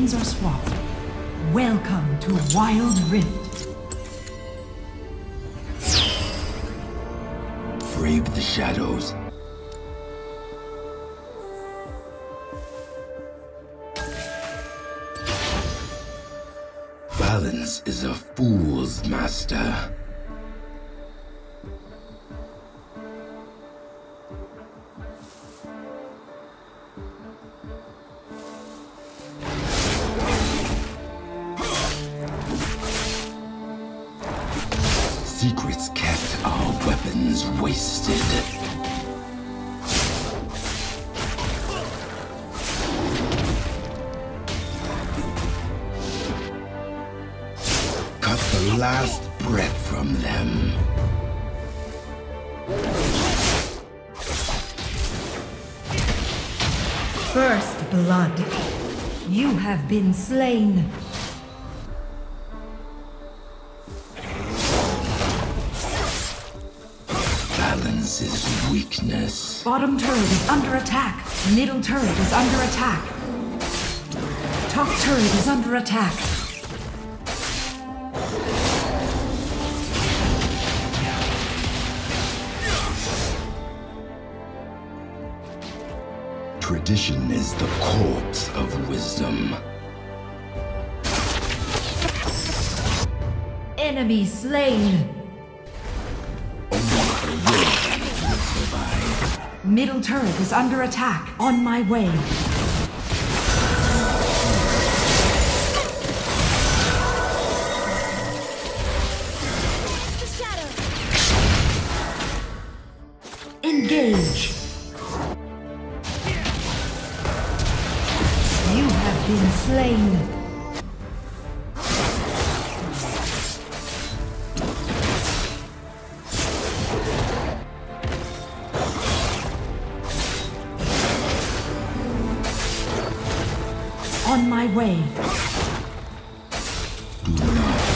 Things are swapped. Welcome to Wild Rift. Brave the shadows. Balance is a fool's master. Secrets kept, our weapons wasted. Cut the last breath from them. First blood. You have been slain. Weakness. Bottom turret is under attack. Middle turret is under attack. Top turret is under attack. Tradition is the corpse of wisdom. Enemy slain. Middle turret is under attack. On my way.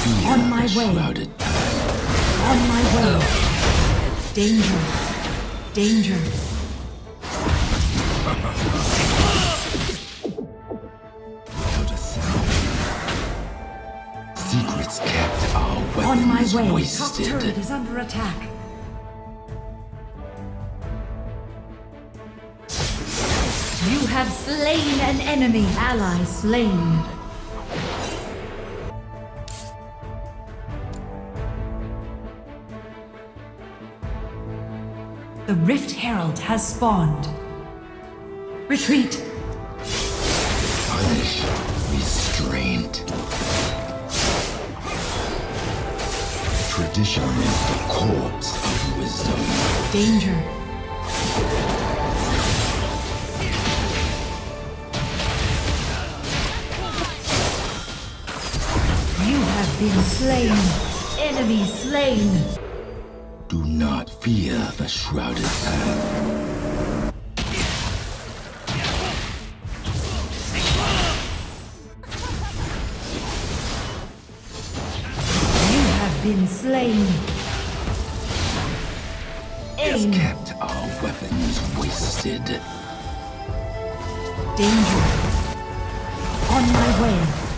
Not On my way. shrouded. On my way. Danger. Danger. Without a sound. Secrets kept, our weapons On my way. Top wasted. turret is under attack. You have slain an enemy. Ally slain. The Rift Herald has spawned. Retreat. Punish, restraint. Tradition is the corpse of wisdom. Danger. You have been slain. Enemy slain. Do not fear the shrouded path. You have been slain. Aim. kept our weapons wasted. Danger. On my way.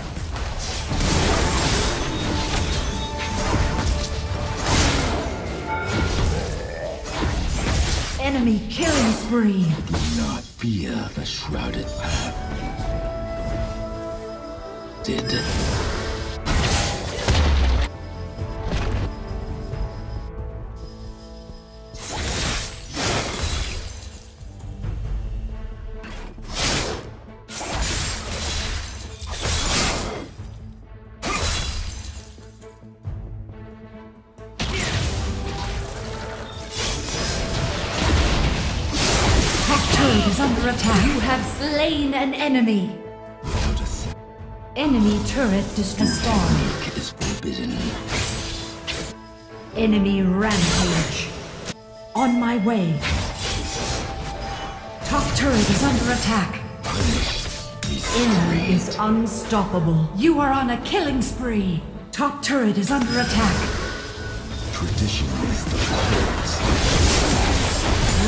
Enemy killing spree. Do not fear the shrouded path. Did is under attack. You have slain an enemy. Enemy turret destroyed. is forbidden. Enemy rampage. On my way. Top turret is under attack. Enemy is unstoppable. You are on a killing spree. Top turret is under attack. Tradition is the.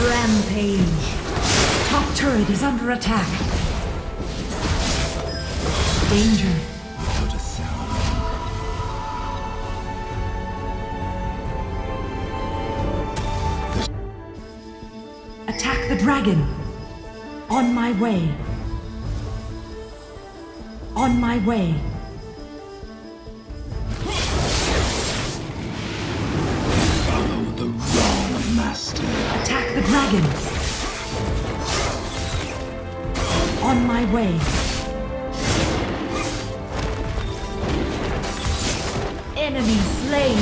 Rampage. Top turret is under attack. Danger. Without a sound. Attack the dragon. On my way. On my way. Follow the wrong master. Attack the dragon. On my way. Enemy slain.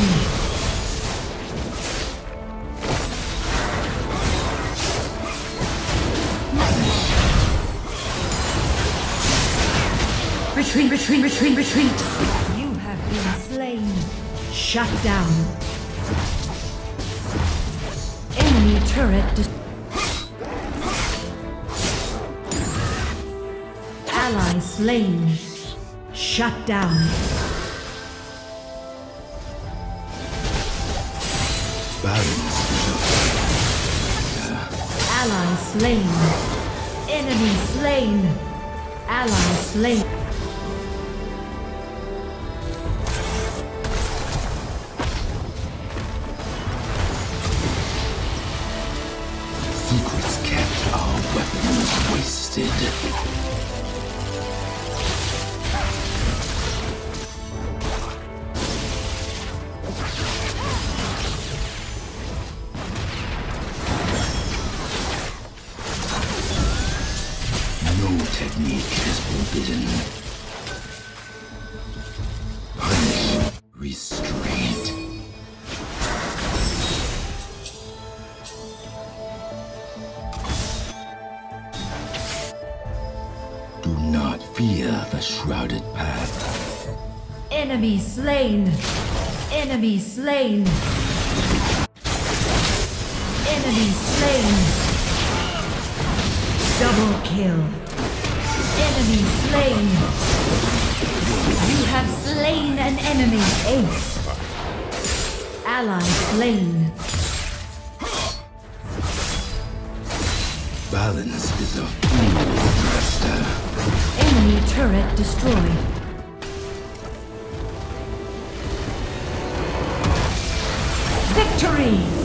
Retreat, retreat, retreat, retreat. You have been slain. Shut down. Enemy turret dis- Ally slain. Shut down. Balance Ally slain. Enemy slain. Ally slain. Secrets kept our weapons wasted. Technique is forbidden. Punish. Restraint. Do not fear the shrouded path. Enemy slain. Enemy slain. Enemy slain. Double kill. Enemy slain. You have slain an enemy. Ace. Ally slain. Balance is a fool's master. Enemy turret destroyed. Victory!